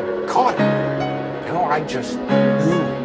I caught it. You know, I just knew